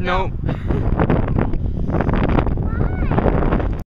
Nope. nope.